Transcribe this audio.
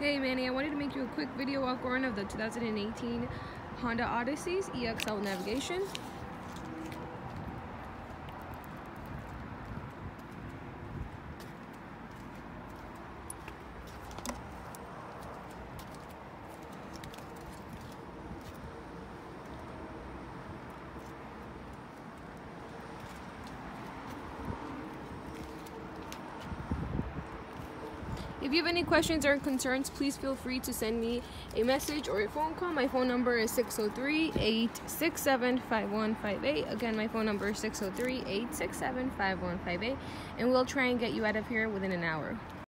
Hey Manny, I wanted to make you a quick video walk-around of the 2018 Honda Odysseys EXL Navigation. If you have any questions or concerns, please feel free to send me a message or a phone call. My phone number is 603-867-5158. Again, my phone number is 603-867-5158. And we'll try and get you out of here within an hour.